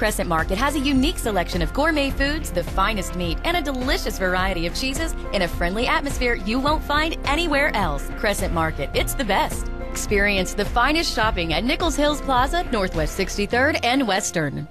Crescent Market has a unique selection of gourmet foods, the finest meat, and a delicious variety of cheeses in a friendly atmosphere you won't find anywhere else. Crescent Market, it's the best. Experience the finest shopping at Nichols Hills Plaza, Northwest 63rd and Western.